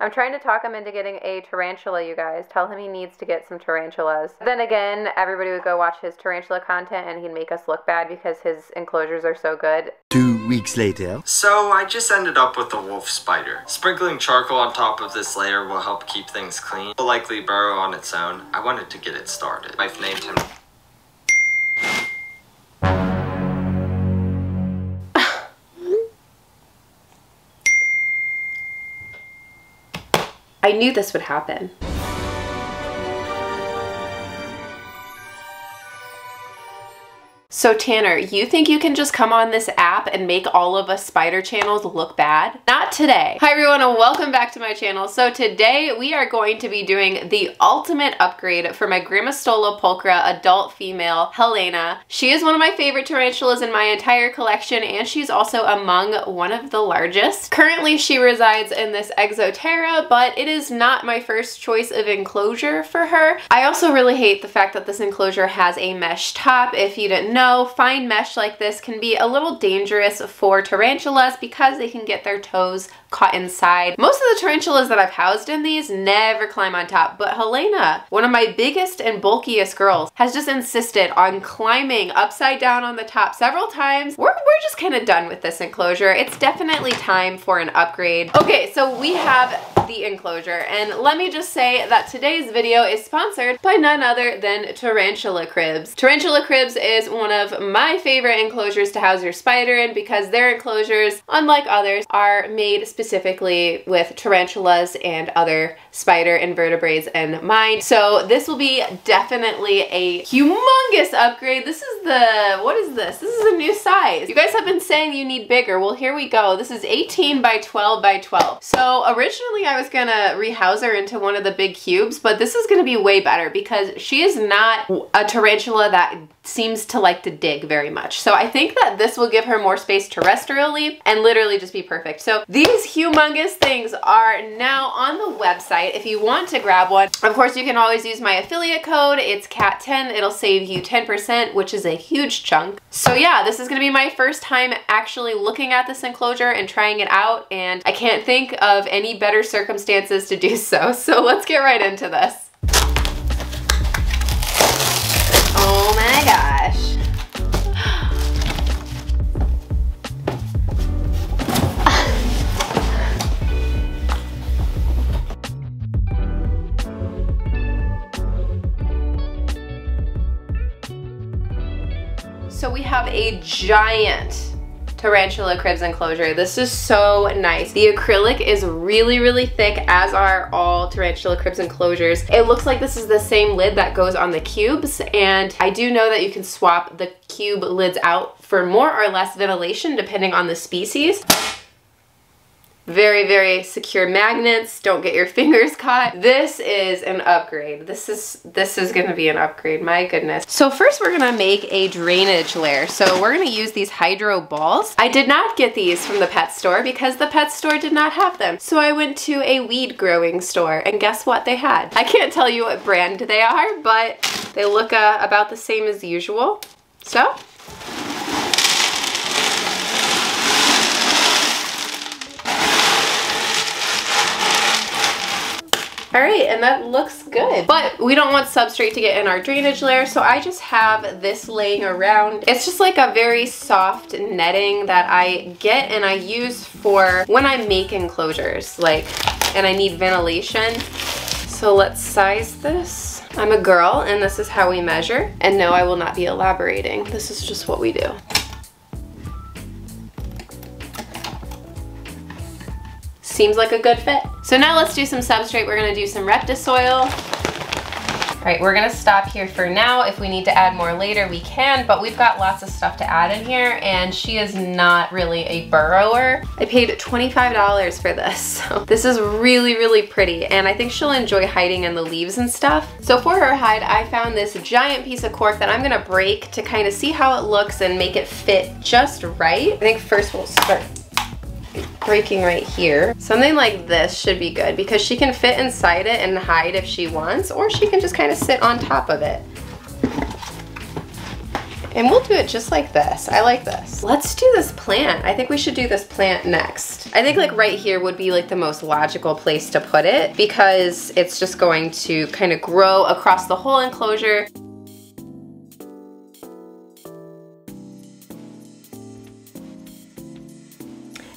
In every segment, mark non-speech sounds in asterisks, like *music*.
I'm trying to talk him into getting a tarantula, you guys. Tell him he needs to get some tarantulas. Then again, everybody would go watch his tarantula content and he'd make us look bad because his enclosures are so good. Two weeks later. So I just ended up with a wolf spider. Sprinkling charcoal on top of this layer will help keep things clean. Will likely burrow on its own. I wanted to get it started. I've named him I knew this would happen. So Tanner, you think you can just come on this app and make all of us spider channels look bad? Not today. Hi everyone and welcome back to my channel. So today we are going to be doing the ultimate upgrade for my Grammostola pulchra adult female, Helena. She is one of my favorite tarantulas in my entire collection and she's also among one of the largest. Currently she resides in this Exo Terra, but it is not my first choice of enclosure for her. I also really hate the fact that this enclosure has a mesh top. If you didn't know, fine mesh like this can be a little dangerous for tarantulas because they can get their toes caught inside. Most of the tarantulas that I've housed in these never climb on top, but Helena, one of my biggest and bulkiest girls, has just insisted on climbing upside down on the top several times. We're, we're just kind of done with this enclosure. It's definitely time for an upgrade. Okay, so we have the enclosure, and let me just say that today's video is sponsored by none other than Tarantula Cribs. Tarantula Cribs is one of my favorite enclosures to house your spider in because their enclosures, unlike others, are made specifically with tarantulas and other spider invertebrates in mind. So this will be definitely a humongous upgrade. This is the, what is this? This is a new size. You guys have been saying you need bigger. Well, here we go. This is 18 by 12 by 12. So originally I was gonna rehouse her into one of the big cubes, but this is gonna be way better because she is not a tarantula that seems to like to dig very much. So I think that this will give her more space terrestrially and literally just be perfect. So these humongous things are now on the website if you want to grab one. Of course, you can always use my affiliate code. It's KAT10. It'll save you 10%, which is a huge chunk. So yeah, this is gonna be my first time actually looking at this enclosure and trying it out, and I can't think of any better circumstances to do so. *laughs* So let's get right into this. Oh my have a giant tarantula cribs enclosure. This is so nice. The acrylic is really, really thick, as are all tarantula cribs enclosures. It looks like this is the same lid that goes on the cubes, and I do know that you can swap the cube lids out for more or less ventilation depending on the species. Very, very secure magnets. Don't get your *laughs* fingers caught. This is an upgrade. This is this is gonna be an upgrade, my goodness. So first we're gonna make a drainage layer. So we're gonna use these hydro balls. I did not get these from the pet store because the pet store did not have them. So I went to a weed growing store and guess what they had? I can't tell you what brand they are, but they look uh, about the same as usual. So All right, and that looks good. But we don't want substrate to get in our drainage layer, so I just have this laying around. It's just like a very soft netting that I get and I use for when I make enclosures, like, and I need ventilation. So let's size this. I'm a girl and this is how we measure. And no, I will not be elaborating. This is just what we do. Seems like a good fit. So now let's do some substrate. We're gonna do some Reptisoil. All right, we're gonna stop here for now. If we need to add more later, we can, but we've got lots of stuff to add in here and she is not really a burrower. I paid $25 for this. *laughs* So this is really, really pretty and I think she'll enjoy hiding in the leaves and stuff. So for her hide, I found this giant piece of cork that I'm gonna break to kind of see how it looks and make it fit just right. I think first we'll start breaking right here. Something like this should be good because she can fit inside it and hide if she wants, or she can just kind of sit on top of it. And we'll do it just like this. I like this. Let's do this plant. I think we should do this plant next. I think like right here would be like the most logical place to put it because it's just going to kind of grow across the whole enclosure.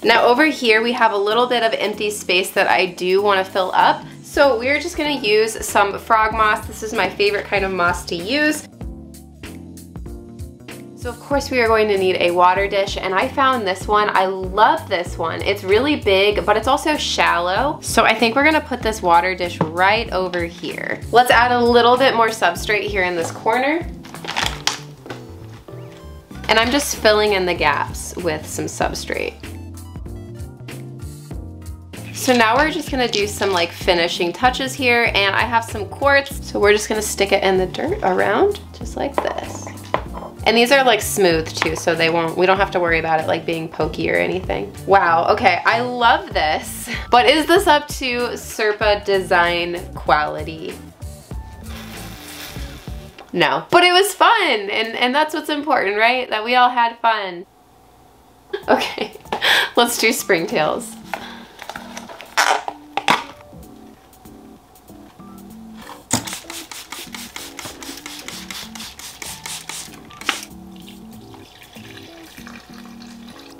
Now over here we have a little bit of empty space that I do want to fill up. So we're just going to use some frog moss. This is my favorite kind of moss to use. So of course we are going to need a water dish and I found this one. I love this one. It's really big, but it's also shallow. So I think we're gonna put this water dish right over here. Let's add a little bit more substrate here in this corner. And I'm just filling in the gaps with some substrate. So now we're just gonna do some like finishing touches here and I have some quartz. So we're just gonna stick it in the dirt around just like this. And these are like smooth too, so they won't, we don't have to worry about it like being pokey or anything. Wow, okay, I love this. *laughs* But is this up to Serpa design quality? No, but it was fun and, and that's what's important, right? That we all had fun. *laughs* Okay, *laughs* let's do springtails.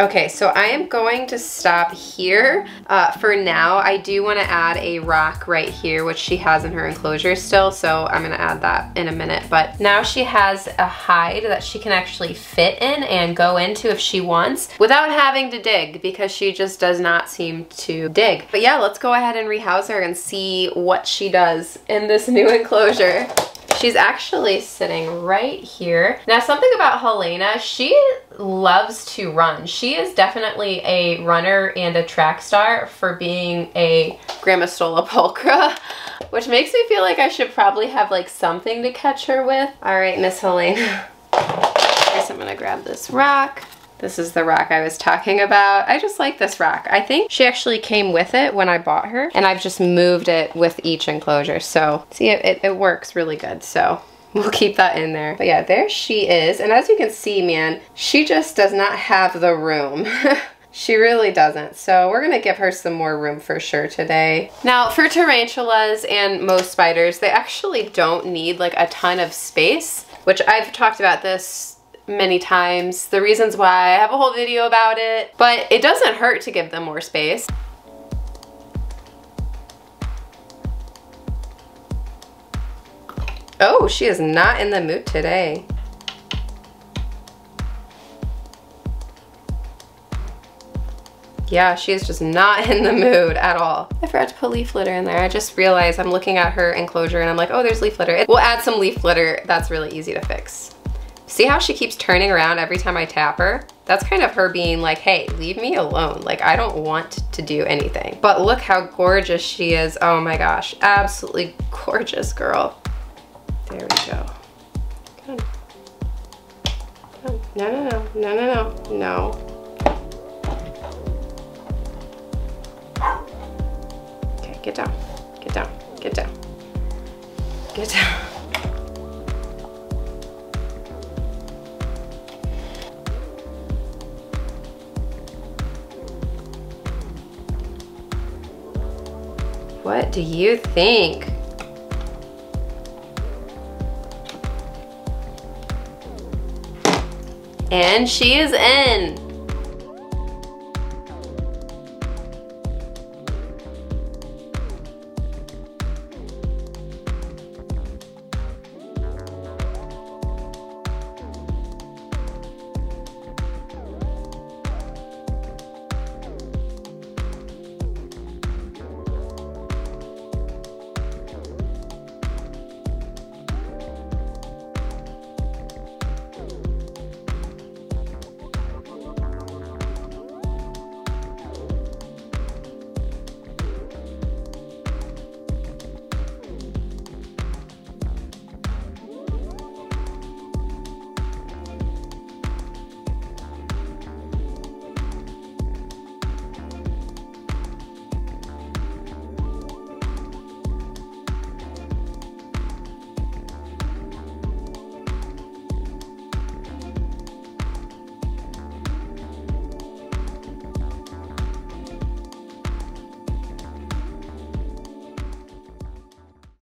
Okay, so I am going to stop here. Uh, for now, I do wanna add a rock right here, which she has in her enclosure still, so I'm gonna add that in a minute. But now she has a hide that she can actually fit in and go into if she wants without having to dig because she just does not seem to dig. But yeah, let's go ahead and rehouse her and see what she does in this new *laughs* enclosure. She's actually sitting right here. Now something about Helena, she loves to run. She is definitely a runner and a track star for being a Grammostola pulchra, *laughs* which makes me feel like I should probably have like something to catch her with. All right, Miss Helena. *laughs* Guess I'm gonna grab this rock. This is the rock I was talking about. I just like this rock. I think she actually came with it when I bought her and I've just moved it with each enclosure. So see, it, it, it works really good. So *laughs* we'll keep that in there. But yeah, there she is. And as you can see, man, she just does not have the room. *laughs* She really doesn't. So we're going to give her some more room for sure today. Now for tarantulas and most spiders, they actually don't need like a ton of space, which I've talked about this many times, the reasons why, I have a whole video about it, but it doesn't hurt to give them more space. Oh, she is not in the mood today. Yeah, she is just not *laughs* in the mood at all. I forgot to put leaf litter in there. I just realized I'm looking at her enclosure and I'm like, oh, there's leaf litter. We'll add some leaf litter. That's really easy to fix. See how she keeps turning around every time I tap her? That's kind of her being like, hey, leave me alone. Like, I don't want to do anything. But look how gorgeous she is. Oh my gosh, absolutely gorgeous girl. There we go. Come on. No, no, no, no, no, no, no. Okay, get down, get down, get down, get down. What do you think? And she is in.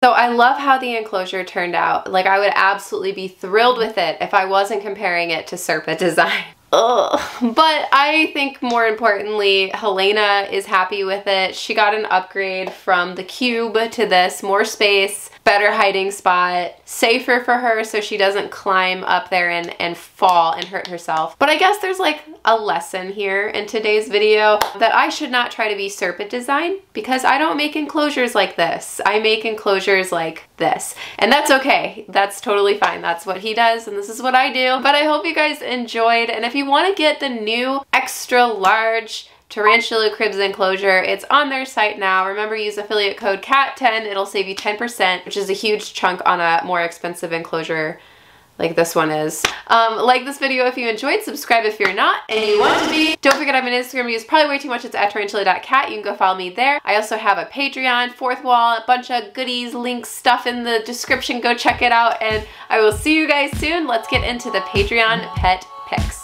So I love how the enclosure turned out. Like I would absolutely be thrilled with it if I wasn't comparing it to Serpa *laughs* design. Ugh. But I think more importantly, Helena is happy with it. She got an upgrade from the cube to this, more space, better hiding spot, safer for her so she doesn't climb up there and, and fall and hurt herself. But I guess there's like a lesson here in today's video that I should not try to be Serpa design because I don't make enclosures like this. I make enclosures like this. And that's okay. That's totally fine. That's what he does and this is what I do. But I hope you guys enjoyed and if you want to get the new extra large Tarantula Cribs enclosure. It's on their site now. Remember, use affiliate code KAT10. It'll save you 10%, which is a huge chunk on a more expensive enclosure like this one is. Um, like this video if you enjoyed, subscribe if you're not, and you want to be. Don't forget I'm an Instagram, use probably way too much, it's at tarantula.kat. You can go follow me there. I also have a Patreon, fourth wall, a bunch of goodies, links, stuff in the description. Go check it out, and I will see you guys soon. Let's get into the Patreon pet picks.